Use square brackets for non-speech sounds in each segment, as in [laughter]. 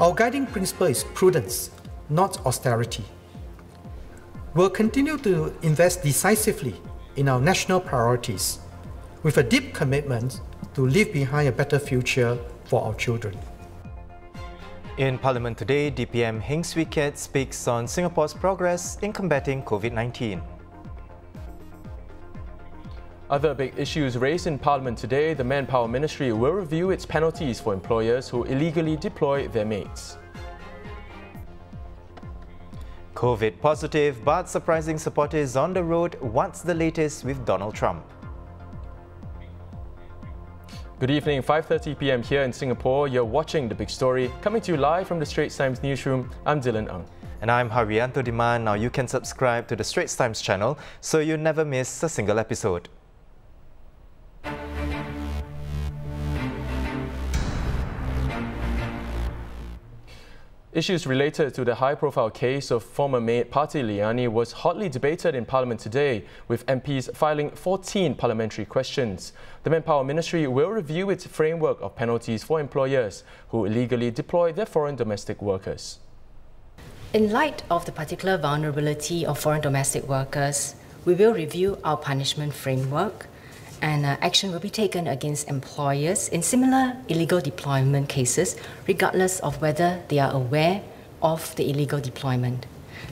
Our guiding principle is prudence, not austerity. We'll continue to invest decisively in our national priorities with a deep commitment to leave behind a better future for our children. In Parliament today, DPM Heng Swee Keat speaks on Singapore's progress in combating COVID-19. Other big issues raised in Parliament today, the Manpower Ministry will review its penalties for employers who illegally deploy their mates. COVID positive but surprising supporters on the road. What's the latest with Donald Trump? Good evening, 5.30 p.m. here in Singapore. You're watching The Big Story. Coming to you live from the Straits Times newsroom, I'm Dylan Ng. And I'm Haryanto Diman. Now you can subscribe to the Straits Times channel so you never miss a single episode. Issues related to the high-profile case of former mate Parti Liyani was hotly debated in Parliament today, with MPs filing 14 parliamentary questions. The Manpower Ministry will review its framework of penalties for employers who illegally deploy their foreign domestic workers. In light of the particular vulnerability of foreign domestic workers, we will review our punishment framework and uh, action will be taken against employers in similar illegal deployment cases, regardless of whether they are aware of the illegal deployment.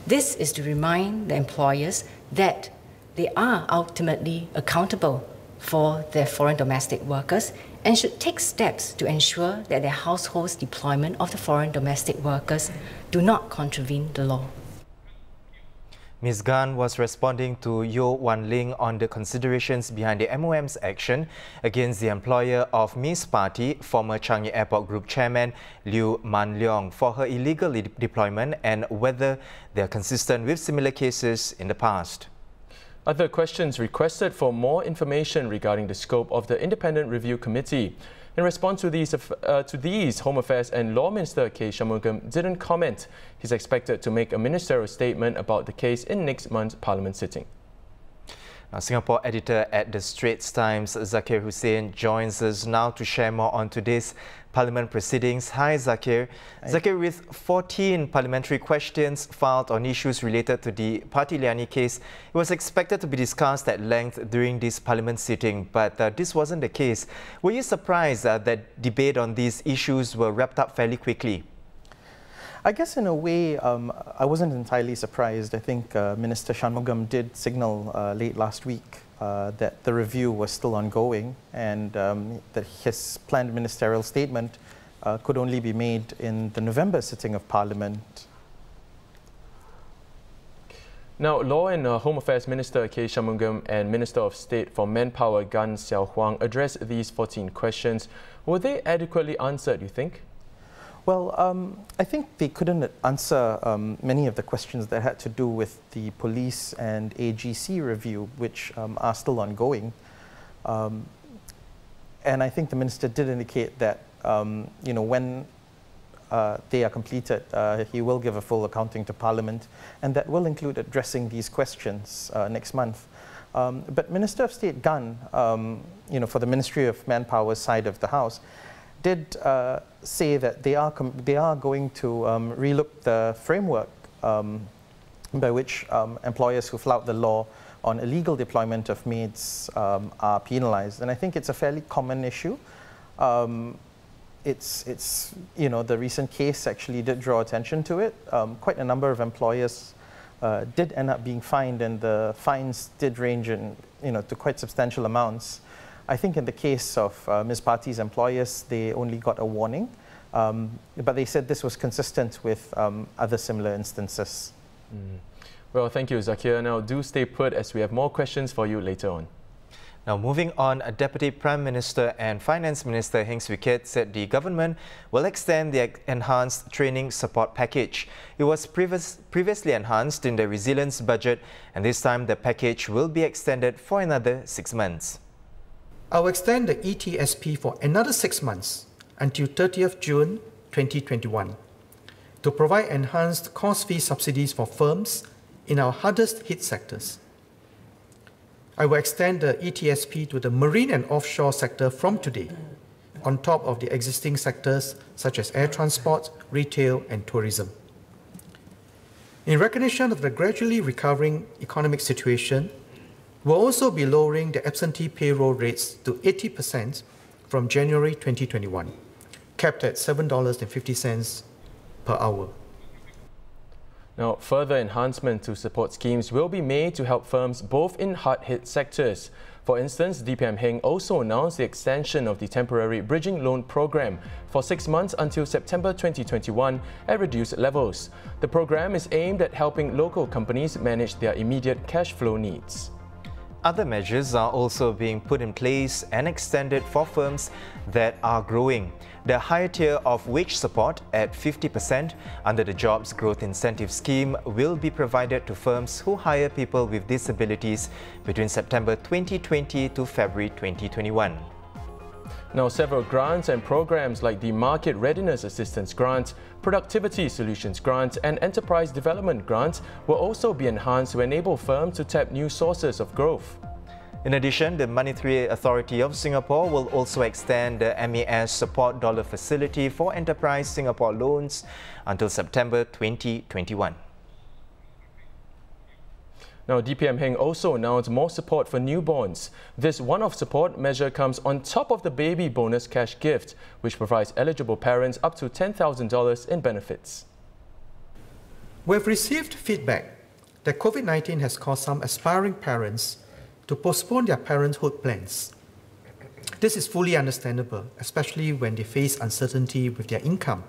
This is to remind the employers that they are ultimately accountable for their foreign domestic workers and should take steps to ensure that their households' deployment of the foreign domestic workers do not contravene the law. Ms. Gan was responding to Yeo Wan Ling on the considerations behind the MOM's action against the employer of Ms. Parti, former Changi Airport Group Chairman Liew Mun Leong, for her illegal de deployment and whether they are consistent with similar cases in the past. Other questions requested for more information regarding the scope of the Independent Review Committee. In response to these, uh, to these, Home Affairs and Law Minister K. Shanmugam didn't comment. He's expected to make a ministerial statement about the case in next month's Parliament sitting. Now, Singapore editor at the Straits Times, Zakir Hussain, joins us now to share more on today's Parliament proceedings. Hi, Zakir. Hi. Zakir, with 14 parliamentary questions filed on issues related to the Parti Liyani case, it was expected to be discussed at length during this Parliament sitting, but uh, this wasn't the case. Were you surprised uh, that debate on these issues were wrapped up fairly quickly? I guess in a way, um, I wasn't entirely surprised. I think uh, Minister Shanmugam did signal uh, late last week uh, that the review was still ongoing and um, that his planned ministerial statement uh, could only be made in the November sitting of Parliament. Now, Law and uh, Home Affairs Minister K. Shanmugam and Minister of State for Manpower Gan Siow Huang addressed these 14 questions. Were they adequately answered, you think? Well, um, I think they couldn't answer um, many of the questions that had to do with the police and AGC review, which um, are still ongoing. Um, and I think the minister did indicate that, um, you know, when uh, they are completed, uh, he will give a full accounting to Parliament, and that will include addressing these questions uh, next month. Um, but Minister of State Gan, you know, for the Ministry of Manpower side of the House, did uh, say that they are, they are going to um, relook the framework um, by which um, employers who flout the law on illegal deployment of maids um, are penalized. And I think it's a fairly common issue. Um, it's, it's, you know, the recent case actually did draw attention to it. Quite a number of employers uh, did end up being fined and the fines did range in, you know, to quite substantial amounts. I think in the case of uh, Ms. Parti's employers, they only got a warning, um, but they said this was consistent with um, other similar instances. Mm. Well, thank you, Zakir. Now, do stay put as we have more questions for you later on. Now, moving on, a Deputy Prime Minister and Finance Minister Heng Swee Keat said the government will extend the enhanced training support package. It was previous, previously enhanced in the resilience budget, and this time the package will be extended for another six months. I'll extend the ETSP for another six months until 30th June 2021 to provide enhanced cost fee subsidies for firms in our hardest hit sectors. I will extend the ETSP to the marine and offshore sector from today on top of the existing sectors such as air transport, retail, and tourism. In recognition of the gradually recovering economic situation, we'll also be lowering the absentee payroll rates to 80% from January 2021, capped at $7.50 per hour. Now, further enhancement to support schemes will be made to help firms both in hard-hit sectors. For instance, DPM Heng also announced the extension of the temporary bridging loan program for six months until September 2021 at reduced levels. The program is aimed at helping local companies manage their immediate cash flow needs. Other measures are also being put in place and extended for firms that are growing. The higher tier of wage support at 50% under the Jobs Growth Incentive Scheme will be provided to firms who hire people with disabilities between September 2020 to February 2021. Now, several grants and programs like the Market Readiness Assistance Grant, Productivity Solutions Grant and Enterprise Development Grant will also be enhanced to enable firms to tap new sources of growth. In addition, the Monetary Authority of Singapore will also extend the MAS Support Dollar Facility for Enterprise Singapore loans until September 2021. Now, DPM Heng also announced more support for newborns. This one-off support measure comes on top of the baby bonus cash gift, which provides eligible parents up to $10,000 in benefits. We've received feedback that COVID-19 has caused some aspiring parents to postpone their parenthood plans. This is fully understandable, especially when they face uncertainty with their income.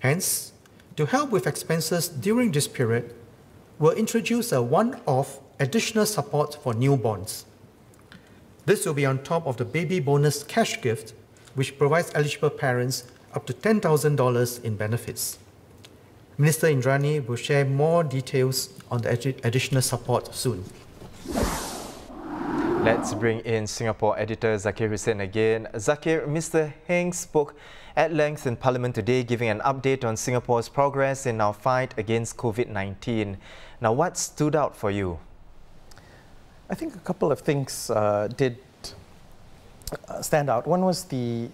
Hence, to help with expenses during this period, will introduce a one-off additional support for newborns. This will be on top of the baby bonus cash gift, which provides eligible parents up to $10,000 in benefits. Minister Indranee will share more details on the additional support soon. Let's bring in Singapore editor Zakir Hussain again. Zakir, Mr. Heng spoke at length in Parliament today, giving an update on Singapore's progress in our fight against COVID-19. Now, what stood out for you? I think a couple of things uh, did uh, stand out. One was the,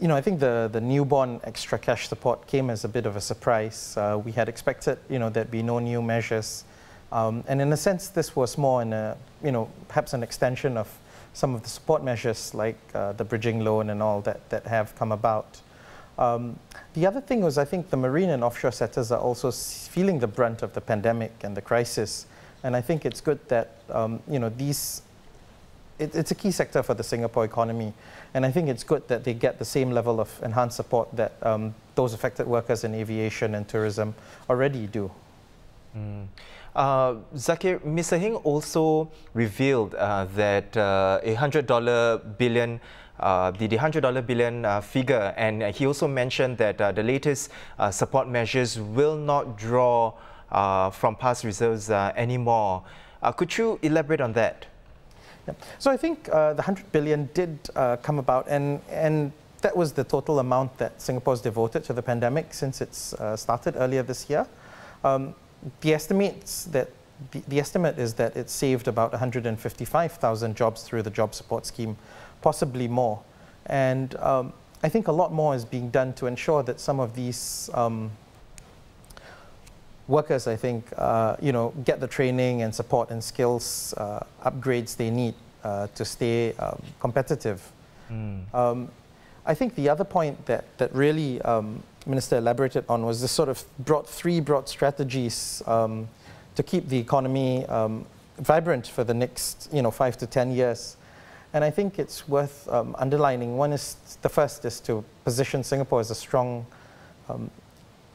you know, I think the, the newborn extra cash support came as a bit of a surprise. Uh, we had expected, you know, there'd be no new measures um, and in a sense, this was more in a, you know, perhaps an extension of some of the support measures like uh, the bridging loan and all that, that have come about. Um, the other thing was I think the marine and offshore sectors are also feeling the brunt of the pandemic and the crisis. And I think it's good that, um, you know, these, it, it's a key sector for the Singapore economy. And I think it's good that they get the same level of enhanced support that um, those affected workers in aviation and tourism already do. Mm. Uh, Zakir, Mr. Also revealed uh, that uh, a $100 billion uh, the, the $100 billion uh, figure and he also mentioned that uh, the latest uh, support measures will not draw from past reserves anymore. could you elaborate on that? Yeah. So I think the 100 billion did come about and, and that was the total amount that Singapore's devoted to the pandemic since it's started earlier this year. Um, the estimates that the, the, estimate is that it saved about 155,000 jobs through the job support scheme, possibly more. And um, I think a lot more is being done to ensure that some of these um, workers, I think, uh, you know, get the training and support and skills uh, upgrades they need uh, to stay um, competitive. Mm. I think the other point that, that really um, Minister elaborated on was this sort of broad, three broad strategies um, to keep the economy um, vibrant for the next you know, five to 10 years. And I think it's worth um, underlining. One is, the first is to position Singapore as a strong, um,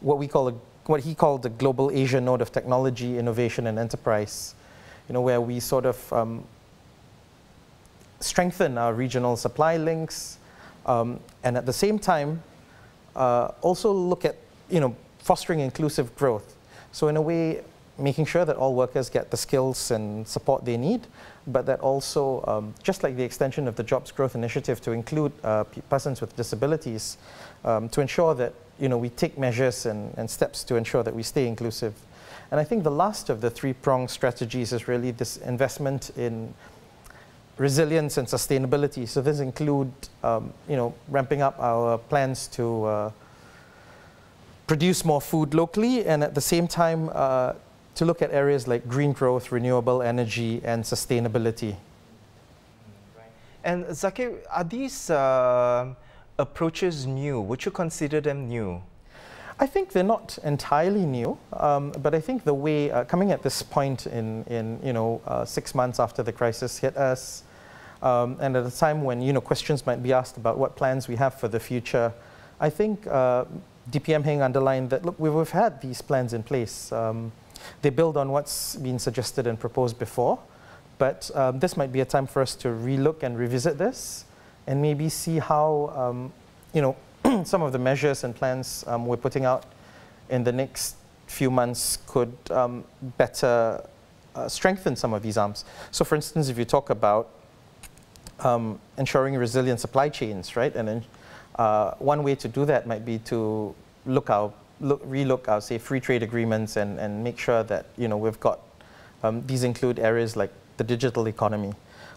what we call, a, what he called the global Asia node of technology, innovation, and enterprise, you know, where we sort of um, strengthen our regional supply links, um, and at the same time, uh, also look at you know, fostering inclusive growth. So in a way, making sure that all workers get the skills and support they need, but that also, um, just like the extension of the Jobs Growth Initiative to include uh, persons with disabilities, um, to ensure that you know, we take measures and, and steps to ensure that we stay inclusive. And I think the last of the three-pronged strategies is really this investment in resilience and sustainability. So this include, um, you know, ramping up our plans to uh, produce more food locally and at the same time uh, to look at areas like green growth, renewable energy and sustainability. And Zakir, are these uh, approaches new? Would you consider them new? I think they're not entirely new, um, but I think the way uh, coming at this point in, in you know uh, six months after the crisis hit us, um, and at a time when you know questions might be asked about what plans we have for the future, I think uh, DPM Heng underlined that look we've had these plans in place. Um, they build on what's been suggested and proposed before, but um, this might be a time for us to relook and revisit this, and maybe see how um, you know [clears throat] some of the measures and plans um, we're putting out in the next few months could um, better uh, strengthen some of these arms. So for instance, if you talk about um, ensuring resilient supply chains, right? And then uh, one way to do that might be to look our, look, relook our, say, free trade agreements and, and make sure that, you know, we've got, um, these include areas like the digital economy,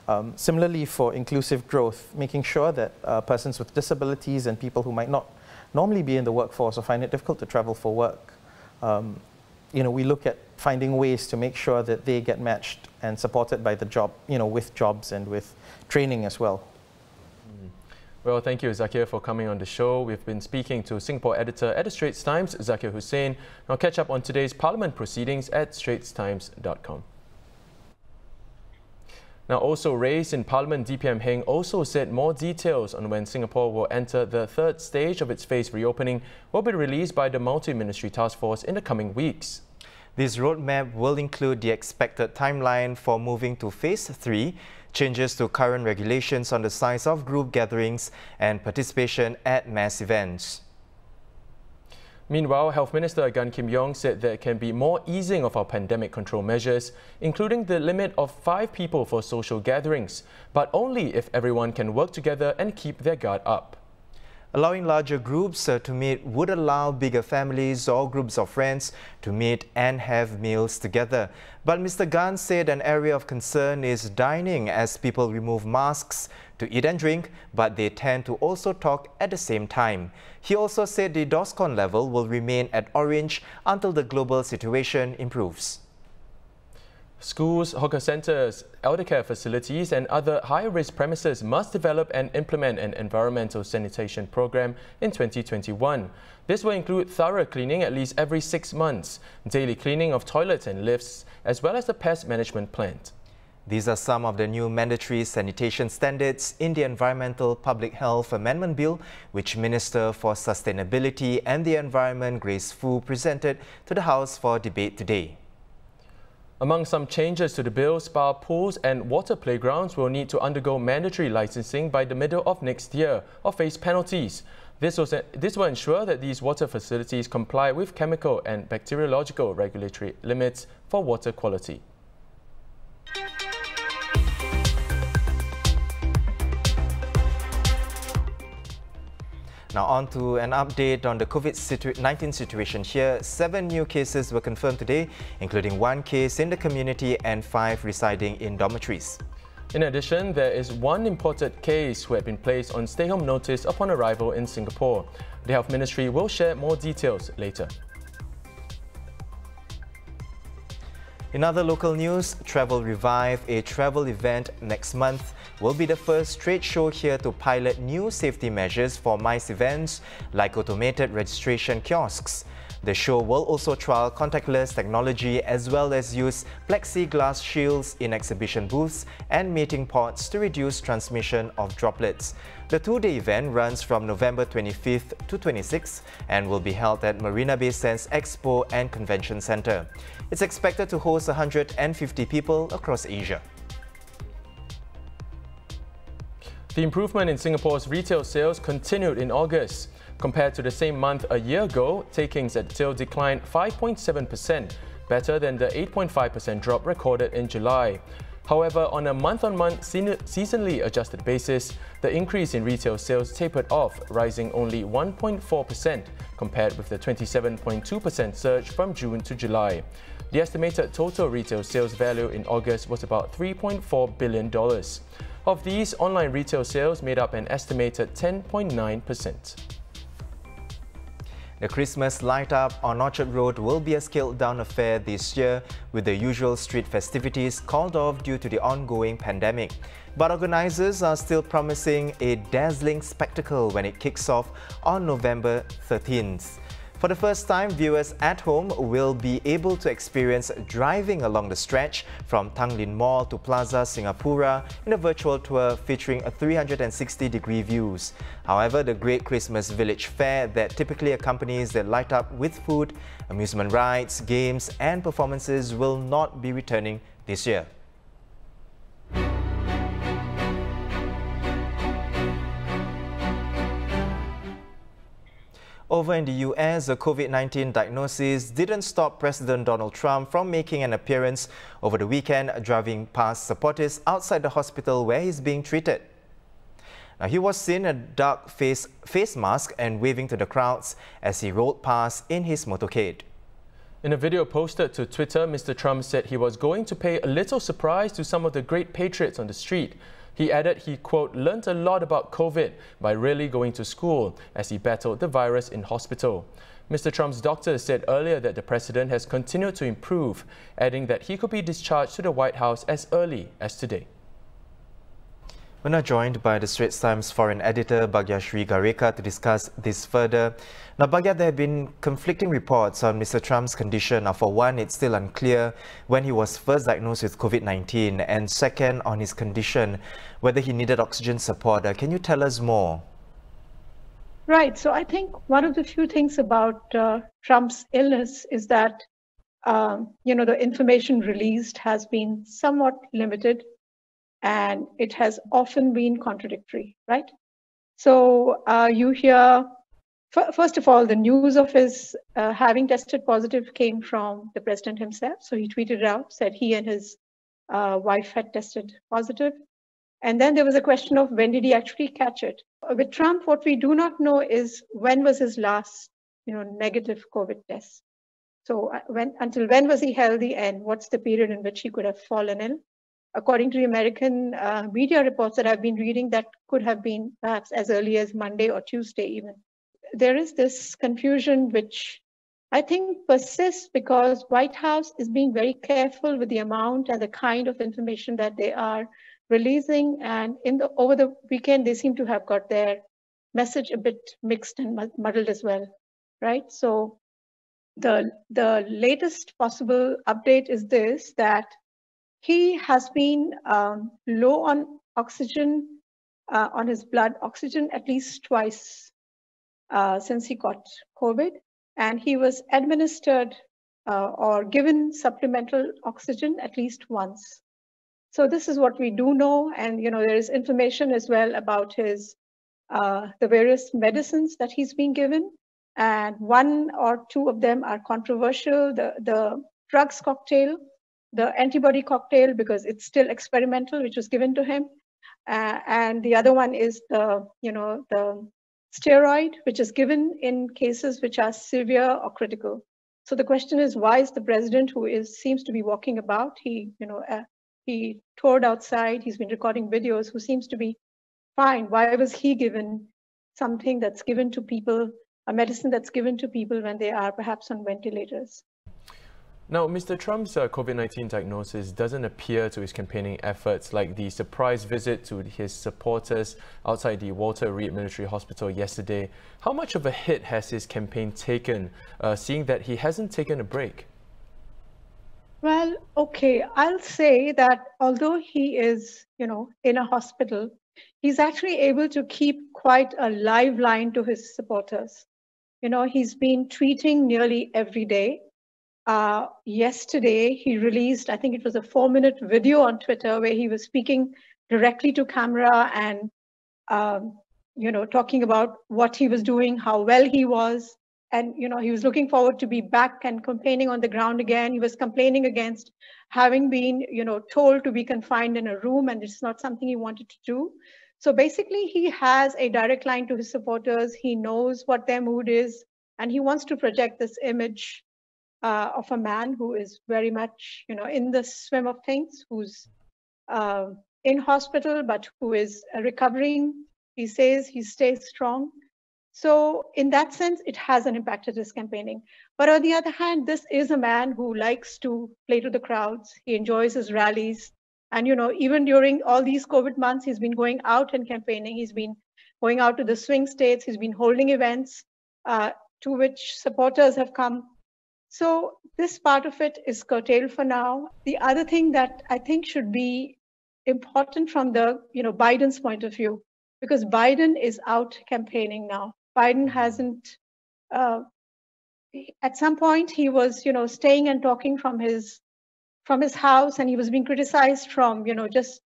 um, similarly, for inclusive growth, making sure that uh, persons with disabilities and people who might not normally be in the workforce or find it difficult to travel for work, um, you know, we look at finding ways to make sure that they get matched and supported by the job, you know, with jobs and with training as well. Mm. Well, thank you, Zakir, for coming on the show. We've been speaking to Singapore editor at the Straits Times, Zakir Hussain. I'll catch up on today's Parliament proceedings at straitstimes.com. Now, also raised in Parliament, DPM Heng also said more details on when Singapore will enter the third stage of its phase reopening will be released by the Multi-Ministry Task Force in the coming weeks. This roadmap will include the expected timeline for moving to Phase 3, changes to current regulations on the size of group gatherings and participation at mass events. Meanwhile, Health Minister Gan Kim Yong said there can be more easing of our pandemic control measures, including the limit of five people for social gatherings, but only if everyone can work together and keep their guard up. Allowing larger groups uh, to meet would allow bigger families or groups of friends to meet and have meals together. But Mr. Gan said an area of concern is dining as people remove masks to eat and drink, but they tend to also talk at the same time. He also said the DORSCON level will remain at orange until the global situation improves. Schools, hawker centres, elder care facilities and other high-risk premises must develop and implement an environmental sanitation program in 2021. This will include thorough cleaning at least every six months, daily cleaning of toilets and lifts, as well as the pest management plant. These are some of the new mandatory sanitation standards in the Environmental Public Health Amendment Bill, which Minister for Sustainability and the Environment Grace Fu presented to the House for debate today. Among some changes to the bill, spa pools and water playgrounds will need to undergo mandatory licensing by the middle of next year or face penalties. This will, this will ensure that these water facilities comply with chemical and bacteriological regulatory limits for water quality. Now on to an update on the COVID-19 situation here. Seven new cases were confirmed today, including one case in the community and five residing in dormitories. In addition, there is one imported case who had been placed on stay-home notice upon arrival in Singapore. The Health Ministry will share more details later. In other local news, Travel Revive, a travel event next month, will be the first trade show here to pilot new safety measures for MICE events like automated registration kiosks. The show will also trial contactless technology as well as use plexiglass shields in exhibition booths and meeting pods to reduce transmission of droplets. The two-day event runs from November 25th to 26th and will be held at Marina Bay Sands Expo and Convention Centre. It's expected to host 150 people across Asia. The improvement in Singapore's retail sales continued in August. Compared to the same month a year ago, takings at till declined 5.7%, better than the 8.5% drop recorded in July. However, on a month-on-month -month seasonally adjusted basis, the increase in retail sales tapered off, rising only 1.4% compared with the 27.2% surge from June to July. The estimated total retail sales value in August was about $3.4 billion. Of these, online retail sales made up an estimated 10.9%. The Christmas light up on Orchard Road will be a scaled down affair this year with the usual street festivities called off due to the ongoing pandemic. But organisers are still promising a dazzling spectacle when it kicks off on November 13th. For the first time, viewers at home will be able to experience driving along the stretch from Tanglin Mall to Plaza Singapura in a virtual tour featuring a 360-degree views. However, the Great Christmas Village Fair that typically accompanies the light up with food, amusement rides, games and performances will not be returning this year. Over in the US, a COVID-19 diagnosis didn't stop President Donald Trump from making an appearance over the weekend, driving past supporters outside the hospital where he's being treated. Now, he was seen in a dark face, face mask and waving to the crowds as he rolled past in his motorcade. In a video posted to Twitter, Mr. Trump said he was going to pay a little surprise to some of the great patriots on the street. He added he, quote, learned a lot about COVID by really going to school as he battled the virus in hospital. Mr. Trump's doctor said earlier that the president has continued to improve, adding that he could be discharged to the White House as early as today. We're now joined by the Straits Times foreign editor Bhagyashree Garekar to discuss this further. Now, Bhagya, there have been conflicting reports on Mr. Trump's condition. Now, for one, it's still unclear when he was first diagnosed with COVID-19, and second, on his condition, whether he needed oxygen support. Uh, can you tell us more? Right. So I think one of the few things about uh, Trump's illness is that, um, you know, the information released has been somewhat limited and it has often been contradictory, right? So uh, you hear, first of all, the news of his uh, having tested positive came from the president himself. So he tweeted it out, said he and his uh, wife had tested positive. And then there was a question of when did he actually catch it? With Trump, what we do not know is when was his last, you know, negative COVID test. So uh, when until when was he healthy, and what's the period in which he could have fallen ill? According to the American uh, media reports that I've been reading, that could have been perhaps as early as Monday or Tuesday, even. There is this confusion which I think persists because White House is being very careful with the amount and the kind of information that they are releasing. And in the over the weekend, they seem to have got their message a bit mixed and muddled as well, right? So the the latest possible update is this that he has been um, low on oxygen, uh, on his blood oxygen at least twice uh, since he got COVID. And he was administered uh, or given supplemental oxygen at least once. So this is what we do know. And, you know, there is information as well about his, uh, the various medicines that he's been given. And one or two of them are controversial. The, the drugs cocktail the antibody cocktail because it's still experimental, which was given to him. Uh, and the other one is the, you know, the steroid, which is given in cases which are severe or critical. So the question is, why is the president, who is seems to be walking about, he, you know, uh, he toured outside, he's been recording videos, who seems to be fine. Why was he given something that's given to people, a medicine that's given to people when they are perhaps on ventilators? Now, Mr. Trump's uh, COVID-19 diagnosis doesn't appear to his campaigning efforts like the surprise visit to his supporters outside the Walter Reed Military Hospital yesterday. How much of a hit has his campaign taken, uh, seeing that he hasn't taken a break? Well, okay, I'll say that although he is, you know, in a hospital, he's actually able to keep quite a live line to his supporters. You know, he's been tweeting nearly every day uh, yesterday he released, I think it was a four minute video on Twitter where he was speaking directly to camera and, um, you know, talking about what he was doing, how well he was. And, you know, he was looking forward to be back and campaigning on the ground again. He was complaining against having been, you know, told to be confined in a room and it's not something he wanted to do. So basically he has a direct line to his supporters. He knows what their mood is and he wants to project this image uh, of a man who is very much, you know, in the swim of things, who's uh, in hospital, but who is recovering. He says he stays strong. So in that sense, it has an impact at his campaigning. But on the other hand, this is a man who likes to play to the crowds. He enjoys his rallies. And, you know, even during all these COVID months, he's been going out and campaigning. He's been going out to the swing states. He's been holding events uh, to which supporters have come. So this part of it is curtailed for now. The other thing that I think should be important from the, you know, Biden's point of view, because Biden is out campaigning now. Biden hasn't. Uh, at some point, he was, you know, staying and talking from his from his house, and he was being criticized from, you know, just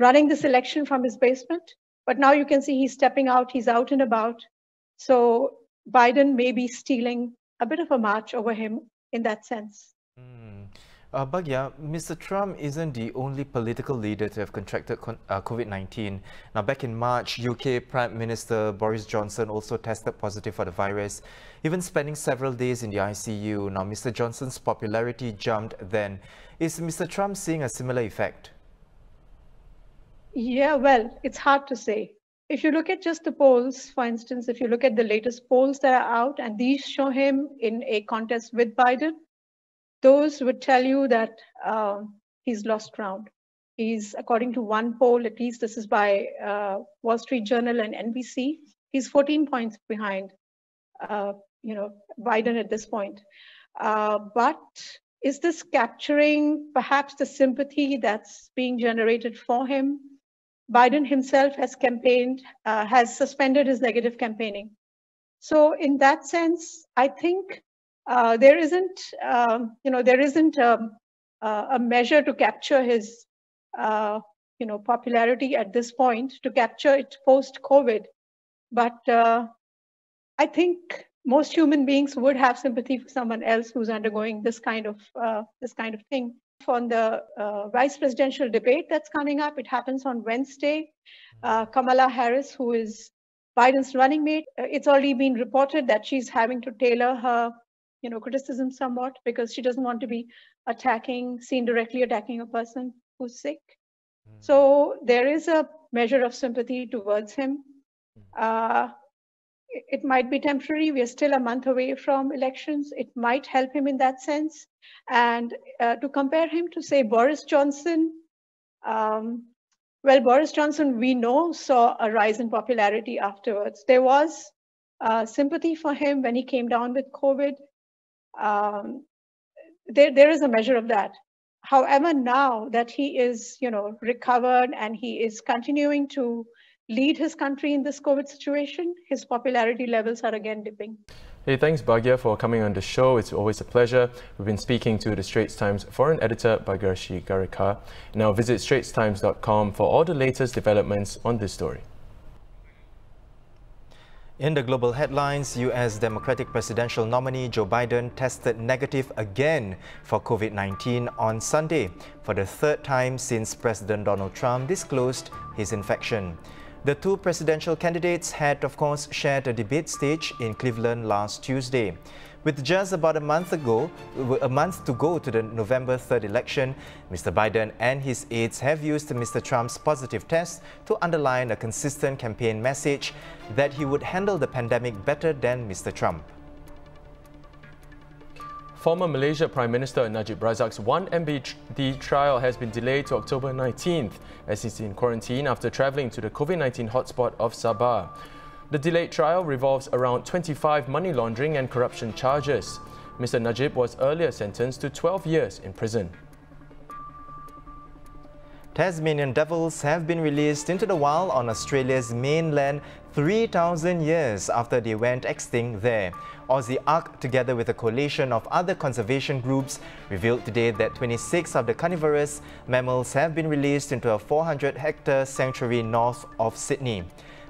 running this election from his basement. But now you can see he's stepping out. He's out and about. So Biden may be stealing a bit of a march over him in that sense. Mm. Uh, Bhagya, Mr. Trump isn't the only political leader to have contracted uh, COVID-19. Now, back in March, UK Prime Minister Boris Johnson also tested positive for the virus, even spending several days in the ICU. Now, Mr. Johnson's popularity jumped then. Is Mr. Trump seeing a similar effect? Yeah, well, it's hard to say. If you look at just the polls, for instance, if you look at the latest polls that are out, and these show him in a contest with Biden, those would tell you that uh, he's lost ground. He's, according to one poll, at least this is by uh, Wall Street Journal and NBC, he's 14 points behind, uh, you know, Biden at this point. Uh, but is this capturing perhaps the sympathy that's being generated for him? Biden himself has campaigned, uh, has suspended his negative campaigning. So in that sense, I think uh, there isn't, um, you know, there isn't a, um, uh, a measure to capture his, uh, you know, popularity at this point to capture it post-COVID. But uh, I think most human beings would have sympathy for someone else who's undergoing this kind of uh, this kind of thing. On the uh, vice presidential debate that's coming up, it happens on Wednesday. Kamala Harris, who is Biden's running mate, it's already been reported that she's having to tailor her you know, criticism somewhat because she doesn't want to be attacking, seen directly attacking a person who's sick. Mm. So there is a measure of sympathy towards him. Hmm. Uh, it might be temporary. We are still a month away from elections. It might help him in that sense. And uh, to compare him to, say, Boris Johnson, um, well, Boris Johnson, we know, saw a rise in popularity afterwards. There was uh, sympathy for him when he came down with COVID um, there, there is a measure of that. However, now that he is, you know, recovered and he is continuing to lead his country in this COVID situation, his popularity levels are again dipping. Hey, thanks Bhagya for coming on the show. It's always a pleasure. We've been speaking to the Straits Times foreign editor Bhagyashree Garekar. Now visit straitstimes.com for all the latest developments on this story. In the global headlines, U.S. Democratic presidential nominee Joe Biden tested negative again for COVID-19 on Sunday for the third time since President Donald Trump disclosed his infection. The two presidential candidates had, of course, shared a debate stage in Cleveland last Tuesday. With just about a month ago, a month to go to the November 3rd election, Mr. Biden and his aides have used Mr. Trump's positive test to underline a consistent campaign message that he would handle the pandemic better than Mr. Trump. Former Malaysia Prime Minister Najib Razak's 1MDB trial has been delayed to October 19th as he's in quarantine after travelling to the COVID-19 hotspot of Sabah. The delayed trial revolves around 25 money laundering and corruption charges. Mr. Najib was earlier sentenced to 12 years in prison. Tasmanian devils have been released into the wild on Australia's mainland 3,000 years after they went extinct there. Aussie Ark, together with a coalition of other conservation groups, revealed today that 26 of the carnivorous mammals have been released into a 400-hectare sanctuary north of Sydney.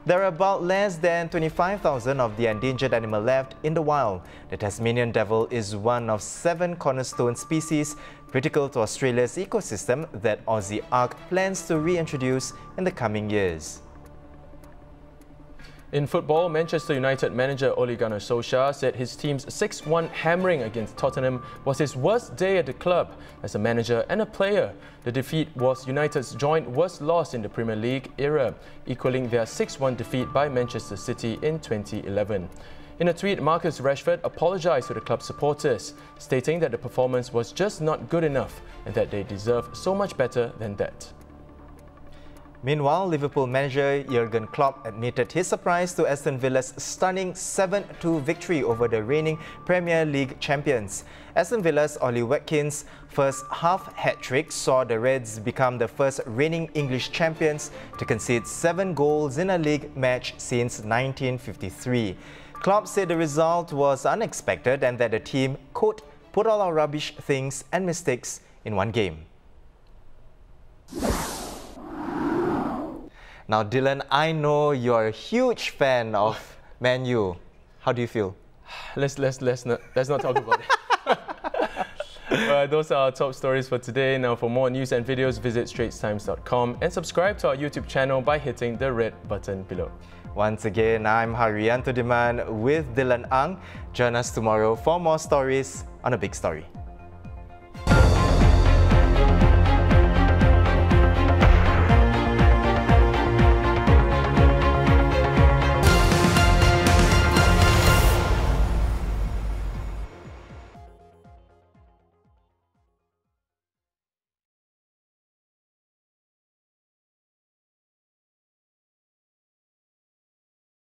There are about less than 25,000 of the endangered animal left in the wild. The Tasmanian devil is one of seven cornerstone species critical to Australia's ecosystem that Aussie Ark plans to reintroduce in the coming years. In football, Manchester United manager Ole Gunnar Solskjaer said his team's 6-1 hammering against Tottenham was his worst day at the club as a manager and a player. The defeat was United's joint worst loss in the Premier League era, equaling their 6-1 defeat by Manchester City in 2011. In a tweet, Marcus Rashford apologised to the club's supporters, stating that the performance was just not good enough and that they deserve so much better than that. Meanwhile, Liverpool manager Jurgen Klopp admitted his surprise to Aston Villa's stunning 7-2 victory over the reigning Premier League champions. Aston Villa's Ollie Watkins' first half hat-trick saw the Reds become the first reigning English champions to concede seven goals in a league match since 1953. Klopp said the result was unexpected and that the team, quote, put all our rubbish things and mistakes in one game. Now, Dylan, I know you're a huge fan of Man U. How do you feel? Let's let's let's not let's not talk about it. [laughs] Uh, those are our top stories for today. Now, for more news and videos, visit straitstimes.com and subscribe to our YouTube channel by hitting the red button below. Once again, I'm Haryanto Diman with Dylan Ang. Join us tomorrow for more stories on a big story.